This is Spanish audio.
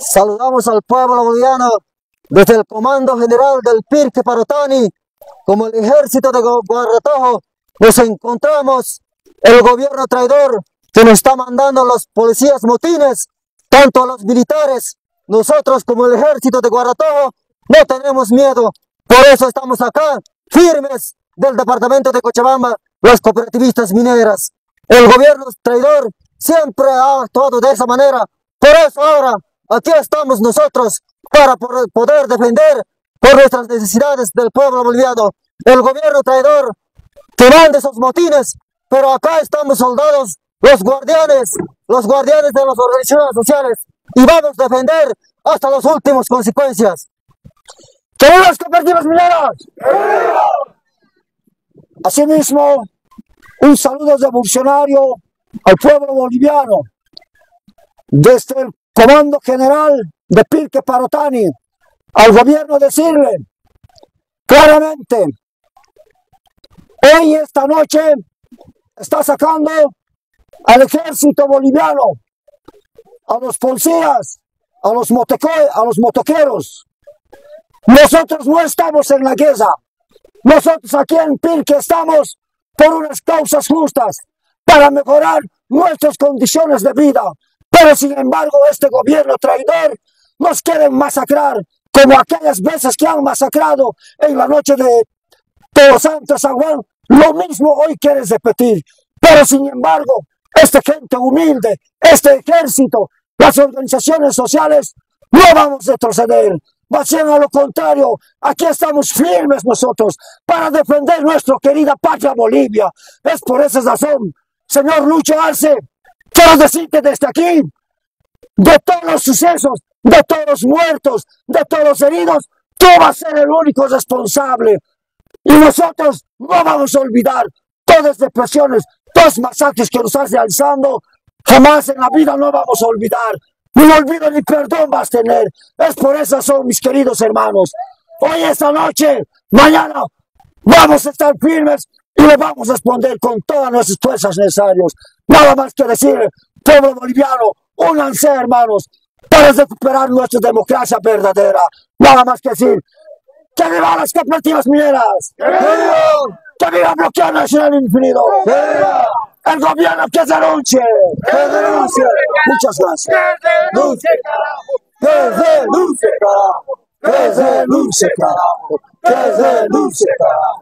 Saludamos al pueblo boliviano desde el Comando General del Pirque Parotani, como el ejército de Guarratojo. Nos encontramos el gobierno traidor que nos está mandando los policías motines, tanto a los militares, nosotros como el ejército de Guarratojo, no tenemos miedo. Por eso estamos acá, firmes del departamento de Cochabamba, los cooperativistas mineras. El gobierno traidor siempre ha actuado de esa manera. Por eso ahora Aquí estamos nosotros para poder defender por nuestras necesidades del pueblo boliviano. El gobierno traidor que manda esos motines, pero acá estamos soldados, los guardianes, los guardianes de las organizaciones sociales y vamos a defender hasta las últimas consecuencias. ¡Queridos cooperativas mineras! Asimismo, un saludo revolucionario al pueblo boliviano. Desde el Comando General de Pirque Parotani, al gobierno decirle claramente, hoy esta noche está sacando al ejército boliviano, a los policías, a los, a los motoqueros. Nosotros no estamos en la guerra. Nosotros aquí en Pirque estamos por unas causas justas para mejorar nuestras condiciones de vida, pero sin embargo, este gobierno traidor nos quiere masacrar, como aquellas veces que han masacrado en la noche de Todos Santos San Juan. Lo mismo hoy quieres repetir. Pero sin embargo, esta gente humilde, este ejército, las organizaciones sociales, no vamos a retroceder. Más bien a lo contrario, aquí estamos firmes nosotros para defender nuestra querida patria Bolivia. Es por esa razón, señor Lucho Arce, Quiero decir que desde aquí, de todos los sucesos, de todos los muertos, de todos los heridos, tú vas a ser el único responsable. Y nosotros no vamos a olvidar todas las depresiones, todos los masacres que nos has realizando. Jamás en la vida no vamos a olvidar. Ni olvido ni perdón vas a tener. Es por eso son mis queridos hermanos. Hoy esta noche, mañana, vamos a estar firmes y le vamos a responder con todas nuestras fuerzas necesarias. Nada más que decir, pueblo boliviano, únanse hermanos, para recuperar nuestra democracia verdadera. Nada más que decir, ¡que viva las cooperativas mineras! ¡Que viva el bloqueo nacional indefinido! ¡El gobierno que denuncie! ¡Que denuncie! Muchas gracias. ¡Que denuncie, carajo! ¡Que denuncie, carajo! ¡Que denuncie, carajo! ¡Que denuncie, carajo!